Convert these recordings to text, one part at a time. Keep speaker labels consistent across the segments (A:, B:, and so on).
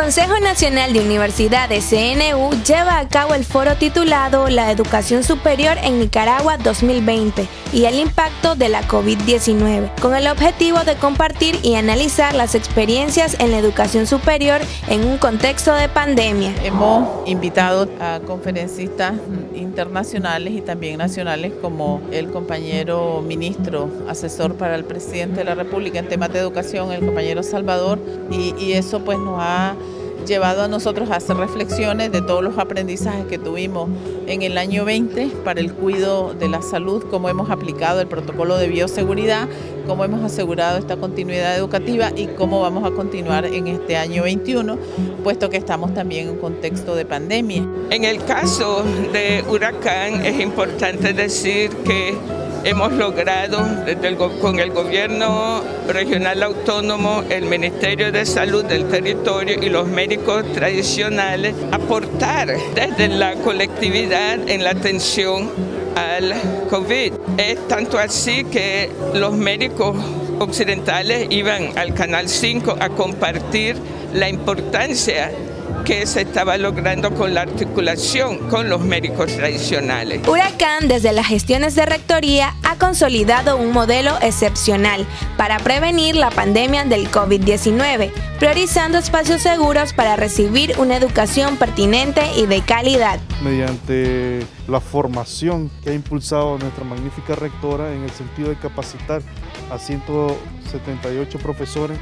A: Consejo Nacional de Universidades CNU lleva a cabo el foro titulado La Educación Superior en Nicaragua 2020 y el impacto de la COVID-19, con el objetivo de compartir y analizar las experiencias en la educación superior en un contexto de pandemia.
B: Hemos invitado a conferencistas internacionales y también nacionales como el compañero ministro asesor para el presidente de la República en temas de educación, el compañero Salvador, y, y eso pues nos ha llevado a nosotros a hacer reflexiones de todos los aprendizajes que tuvimos en el año 20 para el cuidado de la salud, cómo hemos aplicado el protocolo de bioseguridad, cómo hemos asegurado esta continuidad educativa y cómo vamos a continuar en este año 21, puesto que estamos también en un contexto de pandemia.
C: En el caso de Huracán es importante decir que hemos logrado con el gobierno regional autónomo, el Ministerio de Salud del territorio y los médicos tradicionales aportar desde la colectividad en la atención al COVID. Es tanto así que los médicos occidentales iban al Canal 5 a compartir la importancia que se estaba logrando con la articulación con los médicos tradicionales.
A: Huracán, desde las gestiones de rectoría, ha consolidado un modelo excepcional para prevenir la pandemia del COVID-19, priorizando espacios seguros para recibir una educación pertinente y de calidad.
D: Mediante la formación que ha impulsado nuestra magnífica rectora en el sentido de capacitar a 178 profesores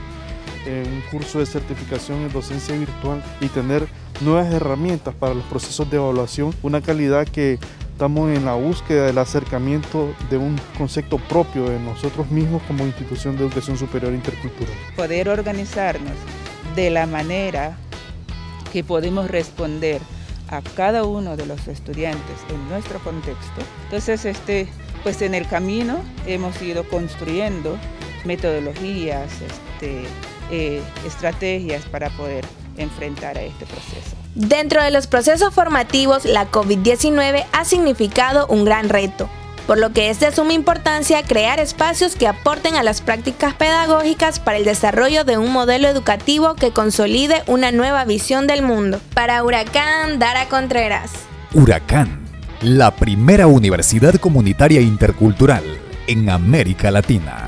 D: un curso de certificación en docencia virtual y tener nuevas herramientas para los procesos de evaluación, una calidad que estamos en la búsqueda del acercamiento de un concepto propio de nosotros mismos como institución de educación superior intercultural.
E: Poder organizarnos de la manera que podemos responder a cada uno de los estudiantes en nuestro contexto. Entonces, este, pues en el camino hemos ido construyendo metodologías, este, eh, estrategias para poder enfrentar a este proceso.
A: Dentro de los procesos formativos, la COVID-19 ha significado un gran reto, por lo que es de suma importancia crear espacios que aporten a las prácticas pedagógicas para el desarrollo de un modelo educativo que consolide una nueva visión del mundo. Para Huracán, Dara Contreras.
F: Huracán, la primera universidad comunitaria intercultural en América Latina.